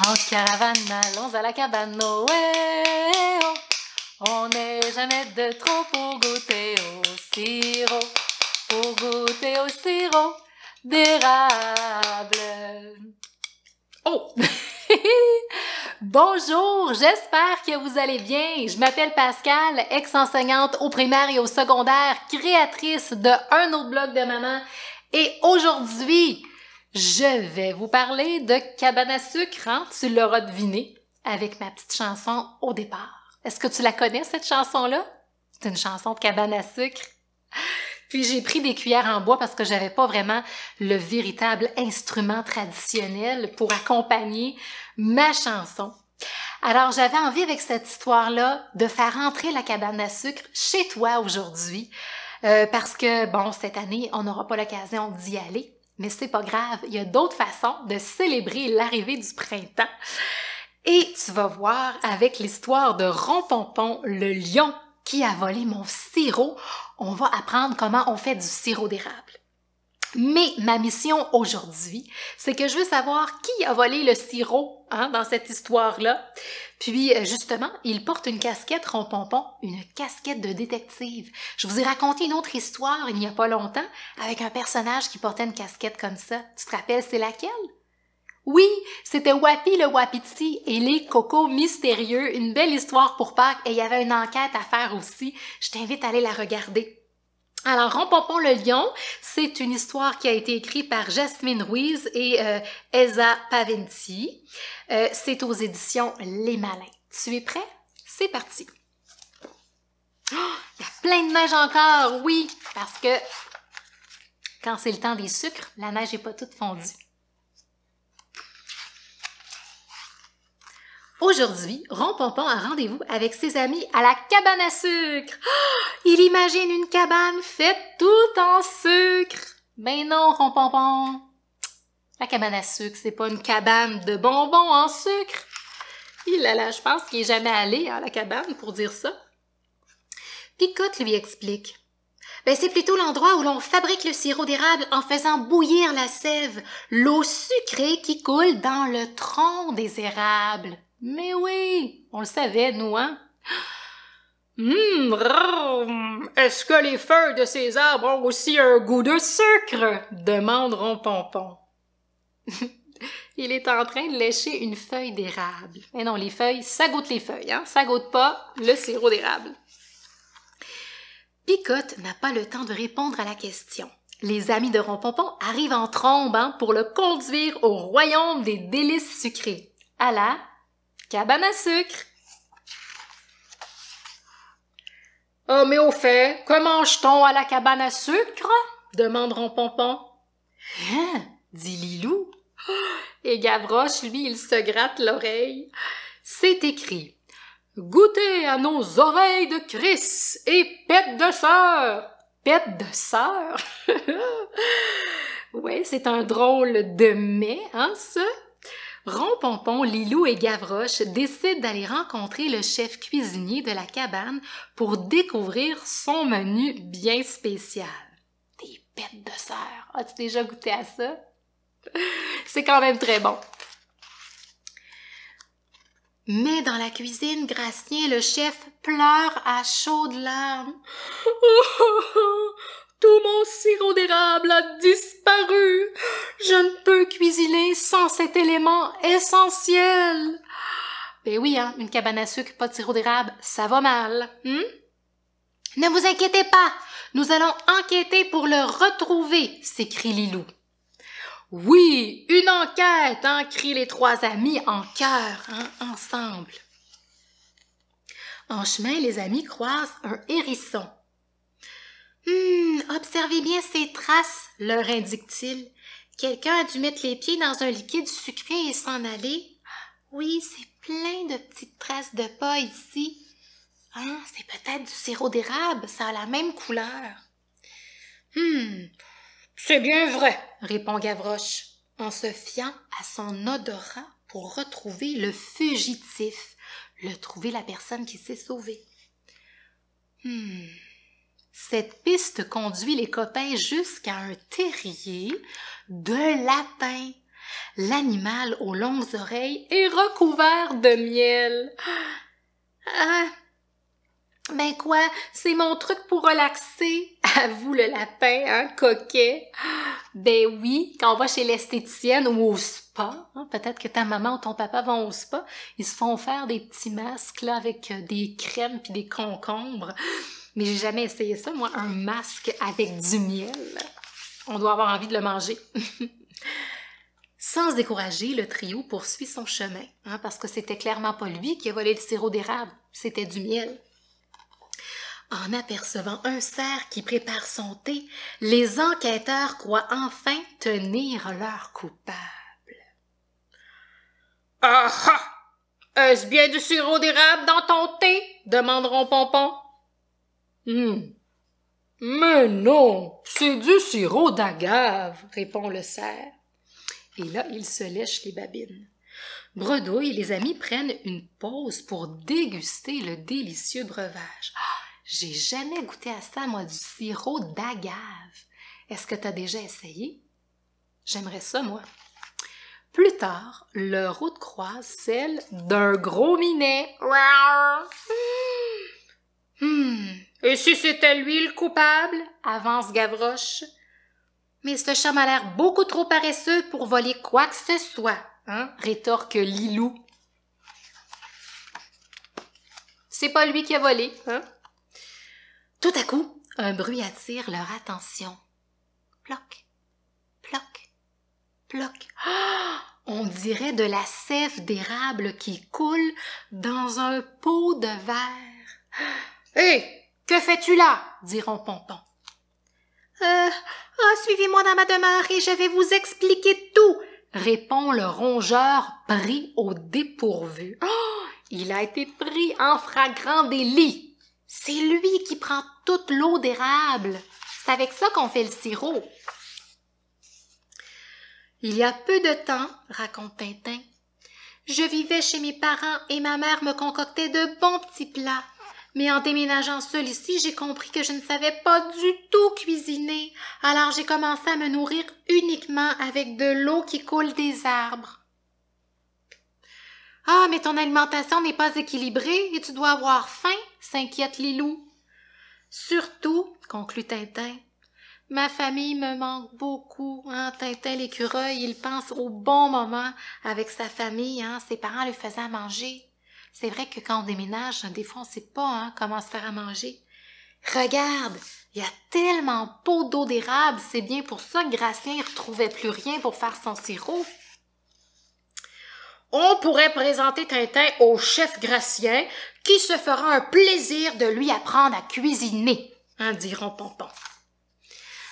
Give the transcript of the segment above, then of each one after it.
En caravane, allons à la cabane, oh, oh. On n'est jamais de trop pour goûter au sirop, pour goûter au sirop d'érable. Oh! Bonjour, j'espère que vous allez bien. Je m'appelle Pascal, ex-enseignante au primaire et au secondaire, créatrice de Un autre blog de maman. Et aujourd'hui, je vais vous parler de cabane à sucre, hein? tu l'auras deviné, avec ma petite chanson au départ. Est-ce que tu la connais, cette chanson-là? C'est une chanson de cabane à sucre. Puis j'ai pris des cuillères en bois parce que j'avais pas vraiment le véritable instrument traditionnel pour accompagner ma chanson. Alors j'avais envie avec cette histoire-là de faire entrer la cabane à sucre chez toi aujourd'hui euh, parce que bon cette année on n'aura pas l'occasion d'y aller, mais c'est pas grave, il y a d'autres façons de célébrer l'arrivée du printemps. Et tu vas voir avec l'histoire de Rompompon, le lion qui a volé mon sirop, on va apprendre comment on fait du sirop d'érable. Mais ma mission aujourd'hui, c'est que je veux savoir qui a volé le sirop hein, dans cette histoire-là. Puis euh, justement, il porte une casquette Rompompon, une casquette de détective. Je vous ai raconté une autre histoire il n'y a pas longtemps avec un personnage qui portait une casquette comme ça. Tu te rappelles c'est laquelle? Oui, c'était Wapi le Wapiti et les cocos mystérieux, une belle histoire pour Pâques et il y avait une enquête à faire aussi. Je t'invite à aller la regarder. Alors, Rompompon le lion, c'est une histoire qui a été écrite par Jasmine Ruiz et euh, Eza Paventi. Euh, c'est aux éditions Les Malins. Tu es prêt? C'est parti. Oh, il y a plein de neige encore, oui, parce que quand c'est le temps des sucres, la neige n'est pas toute fondue. Aujourd'hui, Rompompon a rendez-vous avec ses amis à la cabane à sucre. Oh, il imagine une cabane faite tout en sucre. Mais non, Rompompon. La cabane à sucre, c'est pas une cabane de bonbons en sucre. Il a là, je pense qu'il est jamais allé à la cabane pour dire ça. Picotte lui explique. Ben, c'est plutôt l'endroit où l'on fabrique le sirop d'érable en faisant bouillir la sève, l'eau sucrée qui coule dans le tronc des érables. Mais oui, on le savait, nous, hein? Hum, est-ce que les feuilles de ces arbres ont aussi un goût de sucre? demande Pompon. Il est en train de lécher une feuille d'érable. Mais non, les feuilles, ça goûte les feuilles, hein? Ça goûte pas le sirop d'érable. Picotte n'a pas le temps de répondre à la question. Les amis de Rompompon arrivent en trombe hein, pour le conduire au royaume des délices sucrées. À la cabane à sucre. Oh, mais au fait, comment mange-t-on à la cabane à sucre? demande Pompon. Hein? dit Lilou. Et Gavroche, lui, il se gratte l'oreille. C'est écrit. Goûtez à nos oreilles de Chris et pète de sœur. Pète de sœur? ouais, c'est un drôle de mais, hein, ça? Rompompon, Lilou et Gavroche décident d'aller rencontrer le chef cuisinier de la cabane pour découvrir son menu bien spécial. Des bêtes de sœur. As-tu déjà goûté à ça? C'est quand même très bon. Mais dans la cuisine, Gracien, le chef, pleure à chaudes larmes. Tout mon sirop d'érable a disparu. Je ne peux cuisiner sans cet élément essentiel. Ben oui, hein, une cabane à sucre, pas de sirop d'érable, ça va mal. Hmm? Ne vous inquiétez pas, nous allons enquêter pour le retrouver, s'écrie Lilou. Oui, une enquête, hein, crient les trois amis en chœur, hein, ensemble. En chemin, les amis croisent un hérisson. Hum, observez bien ces traces, leur indique-t-il. Quelqu'un a dû mettre les pieds dans un liquide sucré et s'en aller. Oui, c'est plein de petites traces de pas ici. Ah, c'est peut-être du sirop d'érable, ça a la même couleur. Hum, c'est bien vrai, répond Gavroche, en se fiant à son odorat pour retrouver le fugitif, le trouver la personne qui s'est sauvée. Hum. Cette piste conduit les copains jusqu'à un terrier de lapins. L'animal aux longues oreilles est recouvert de miel. Ah, ben quoi, c'est mon truc pour relaxer. Avoue le lapin, hein, coquet. Ben oui, quand on va chez l'esthéticienne ou au spa, hein, peut-être que ta maman ou ton papa vont au spa, ils se font faire des petits masques là avec euh, des crèmes puis des concombres. Mais j'ai jamais essayé ça, moi, un masque avec du miel. On doit avoir envie de le manger. Sans se décourager, le trio poursuit son chemin, hein, parce que c'était clairement pas lui qui a volé le sirop d'érable, c'était du miel. En apercevant un cerf qui prépare son thé, les enquêteurs croient enfin tenir leur coupable. Ah ah! Est-ce bien du sirop d'érable dans ton thé? demanderont Pompon. Hum. Mais non, c'est du sirop d'agave, répond le cerf. Et là, il se lèche les babines. Bredouille et les amis prennent une pause pour déguster le délicieux breuvage. Ah, j'ai jamais goûté à ça, moi, du sirop d'agave. Est-ce que tu as déjà essayé? J'aimerais ça, moi. Plus tard, leur route croise celle d'un gros minet. Hmm. Et si c'était lui le coupable? avance Gavroche. Mais ce chat m'a l'air beaucoup trop paresseux pour voler quoi que ce soit, hein? rétorque Lilou. C'est pas lui qui a volé, hein? Tout à coup, un bruit attire leur attention. Ploc, ploc, ploc. On dirait de la sève d'érable qui coule dans un pot de verre. Hé, que fais-tu là? diront Pompon. Euh, oh, suivez-moi dans ma demeure et je vais vous expliquer tout, répond le rongeur pris au dépourvu. Oh, il a été pris en fragrant délit. C'est lui qui prend toute l'eau d'érable. C'est avec ça qu'on fait le sirop. Il y a peu de temps, raconte Tintin, je vivais chez mes parents et ma mère me concoctait de bons petits plats. Mais en déménageant seul ici, j'ai compris que je ne savais pas du tout cuisiner. Alors j'ai commencé à me nourrir uniquement avec de l'eau qui coule des arbres. Ah, mais ton alimentation n'est pas équilibrée et tu dois avoir faim, s'inquiète Lilou. Surtout, conclut Tintin, ma famille me manque beaucoup. Hein? Tintin l'écureuil, il pense au bon moment avec sa famille. Hein? Ses parents le faisaient à manger. C'est vrai que quand on déménage, des fois, on sait pas hein, comment se faire à manger. Regarde, il y a tellement peu d'eau d'érable, c'est bien pour ça que Gracien ne retrouvait plus rien pour faire son sirop. On pourrait présenter Tintin au chef Gracien, qui se fera un plaisir de lui apprendre à cuisiner, hein, diront Pompon.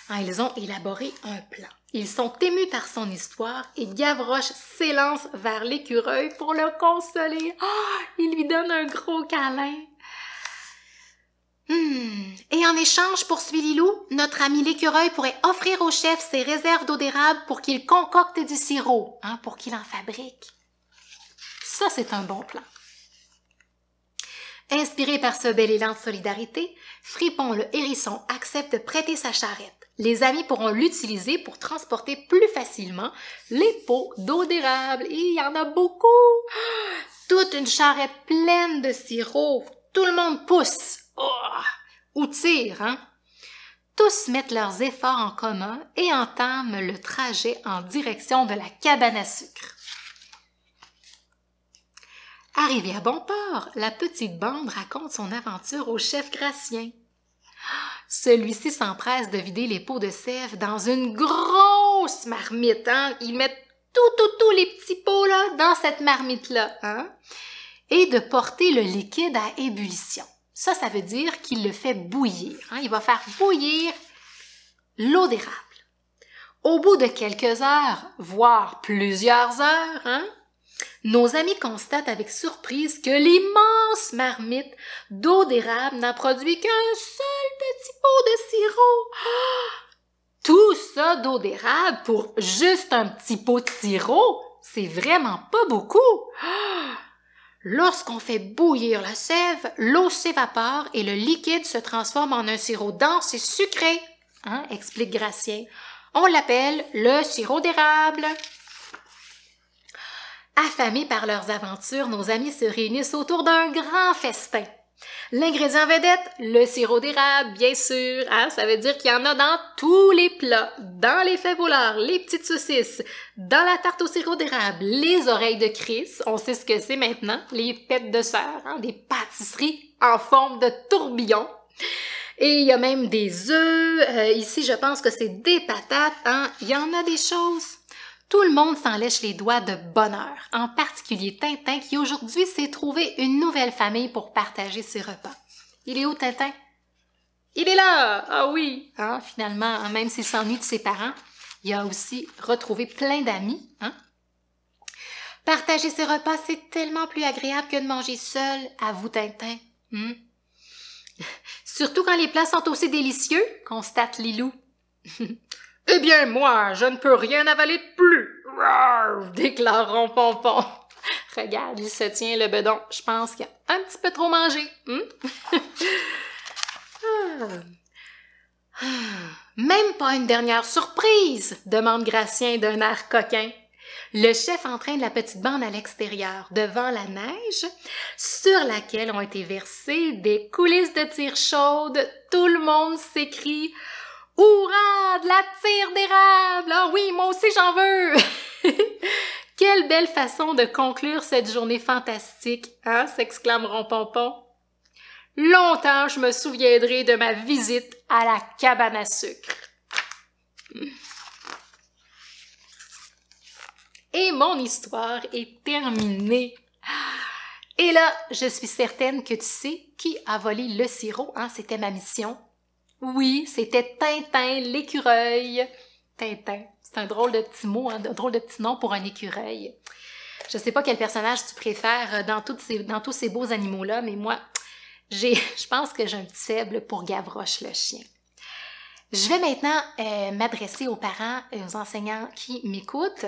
Ah, ils ont élaboré un plan. Ils sont émus par son histoire et Gavroche s'élance vers l'écureuil pour le consoler. Ah, il lui donne un gros câlin. Hmm. Et en échange, poursuit Lilou, notre ami l'écureuil pourrait offrir au chef ses réserves d'eau d'érable pour qu'il concocte du sirop, hein, pour qu'il en fabrique. Ça, c'est un bon plan. Inspiré par ce bel élan de solidarité, Fripon le hérisson accepte de prêter sa charrette. Les amis pourront l'utiliser pour transporter plus facilement les pots d'eau d'érable. Il y en a beaucoup! Toute une charrette pleine de sirop. Tout le monde pousse. Oh! Ou tire, hein? Tous mettent leurs efforts en commun et entament le trajet en direction de la cabane à sucre. Arrivé à bon port, la petite bande raconte son aventure au chef Gracien. Celui-ci s'empresse de vider les pots de sève dans une grosse marmite. Hein? Ils mettent tout, tout, tous les petits pots dans cette marmite-là. Hein? Et de porter le liquide à ébullition. Ça, ça veut dire qu'il le fait bouillir. Hein? Il va faire bouillir l'eau d'érable. Au bout de quelques heures, voire plusieurs heures, hein, nos amis constatent avec surprise que l'immense marmite d'eau d'érable n'a produit qu'un seul petit pot de sirop. Tout ça d'eau d'érable pour juste un petit pot de sirop, c'est vraiment pas beaucoup. Lorsqu'on fait bouillir la sève, l'eau s'évapore et le liquide se transforme en un sirop dense et sucré, hein, explique Gracien. On l'appelle le sirop d'érable. Affamés par leurs aventures, nos amis se réunissent autour d'un grand festin. L'ingrédient vedette, le sirop d'érable, bien sûr. Hein? Ça veut dire qu'il y en a dans tous les plats, dans les fèves les petites saucisses, dans la tarte au sirop d'érable, les oreilles de Chris, on sait ce que c'est maintenant, les pêtes de sœur, hein? des pâtisseries en forme de tourbillon. Et il y a même des œufs. Euh, ici, je pense que c'est des patates. Hein? Il y en a des choses. Tout le monde s'en lèche les doigts de bonheur, en particulier Tintin qui aujourd'hui s'est trouvé une nouvelle famille pour partager ses repas. Il est où Tintin? Il est là! Ah oui! Hein, finalement, hein, même s'il s'ennuie de ses parents, il a aussi retrouvé plein d'amis. Hein? Partager ses repas, c'est tellement plus agréable que de manger seul, avoue Tintin. Hmm? Surtout quand les plats sont aussi délicieux, constate Lilou. Eh bien, moi, je ne peux rien avaler de plus, déclare Ronpompon. Regarde, il se tient le bedon. Je pense qu'il a un petit peu trop mangé. Hmm? Ah. Même pas une dernière surprise, demande Gracien d'un air coquin. Le chef entraîne la petite bande à l'extérieur, devant la neige, sur laquelle ont été versées des coulisses de tir chaudes. Tout le monde s'écrie Hourra, de la tire d'érable! Ah oui, moi aussi j'en veux! Quelle belle façon de conclure cette journée fantastique, hein? s'exclame Pompon. Longtemps je me souviendrai de ma visite à la cabane à sucre. Et mon histoire est terminée. Et là, je suis certaine que tu sais qui a volé le sirop, hein? C'était ma mission. Oui, c'était Tintin l'écureuil. Tintin, c'est un drôle de petit mot, hein, un drôle de petit nom pour un écureuil. Je sais pas quel personnage tu préfères euh, dans, tous ces beaux animaux-là, mais moi, j'ai, je pense que j'ai un petit faible pour Gavroche le chien. Je vais maintenant euh, m'adresser aux parents et aux enseignants qui m'écoutent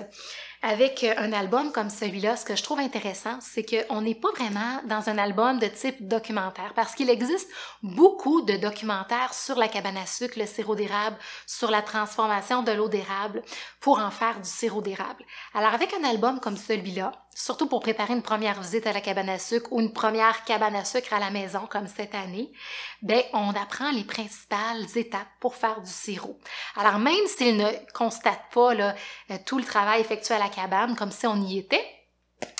avec un album comme celui-là, ce que je trouve intéressant, c'est qu'on n'est pas vraiment dans un album de type documentaire, parce qu'il existe beaucoup de documentaires sur la cabane à sucre, le sirop d'érable, sur la transformation de l'eau d'érable pour en faire du sirop d'érable. Alors avec un album comme celui-là, surtout pour préparer une première visite à la cabane à sucre ou une première cabane à sucre à la maison comme cette année, ben on apprend les principales étapes pour faire du sirop. Alors même s'ils ne constatent pas euh, tout le travail effectué à la cabane comme si on y était.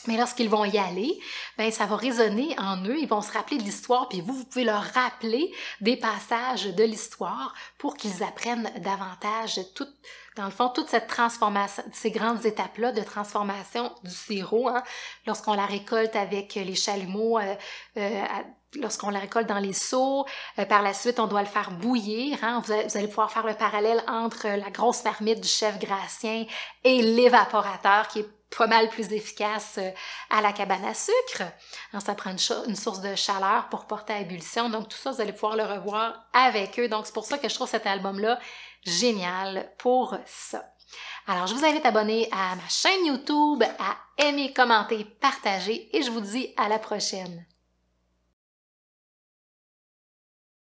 Mais lorsqu'ils vont y aller, ben ça va résonner en eux, ils vont se rappeler de l'histoire, puis vous, vous pouvez leur rappeler des passages de l'histoire pour qu'ils apprennent davantage tout, dans le fond, toute cette transformation, ces grandes étapes-là de transformation du sirop, hein, lorsqu'on la récolte avec les chalumeaux, euh, euh, lorsqu'on la récolte dans les seaux. Euh, par la suite, on doit le faire bouillir. Hein. Vous, allez pouvoir faire le parallèle entre la grosse marmite du chef Gracien et l'évaporateur qui est pas mal plus efficace euh, à la cabane à sucre. Hein, ça prend une, source de chaleur pour porter à ébullition. Donc tout ça, vous allez pouvoir le revoir avec eux. Donc c'est pour ça que je trouve cet album-là génial pour ça. Alors, je vous invite à abonner à ma chaîne YouTube, à aimer, commenter, partager et je vous dis à la prochaine.